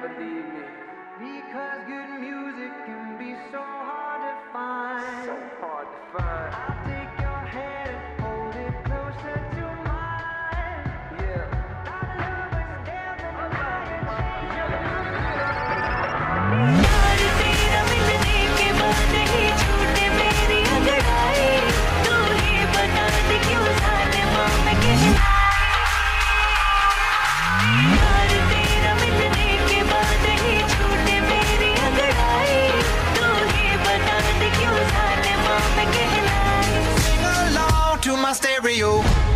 believe me. Because good music can be my stereo.